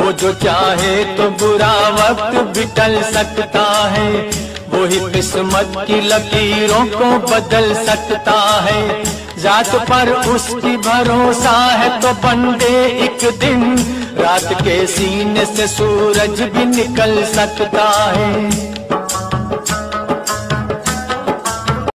वो जो चाहे तो बुरा वक्त बिटल सकता है। वो ही किस्मत की लकीरों को बदल सकता है। जात पर उसकी भरोसा है तो बंदे एक दिन। रात के सीने से सूरज भी निकल सकता है।